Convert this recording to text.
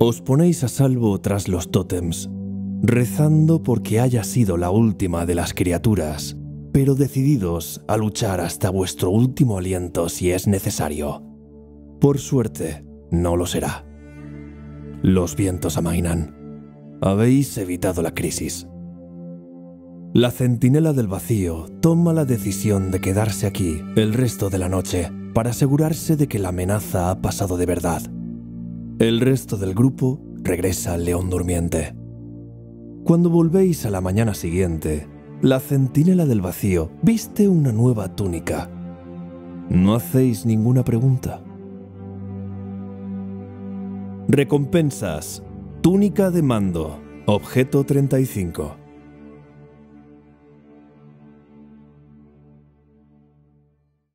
Os ponéis a salvo tras los tótems, rezando porque haya sido la última de las criaturas, pero decididos a luchar hasta vuestro último aliento si es necesario. Por suerte, no lo será. Los vientos amainan. Habéis evitado la crisis. La centinela del vacío toma la decisión de quedarse aquí el resto de la noche para asegurarse de que la amenaza ha pasado de verdad. El resto del grupo regresa al león durmiente. Cuando volvéis a la mañana siguiente, la centinela del vacío viste una nueva túnica. No hacéis ninguna pregunta. Recompensas. Túnica de mando. Objeto 35.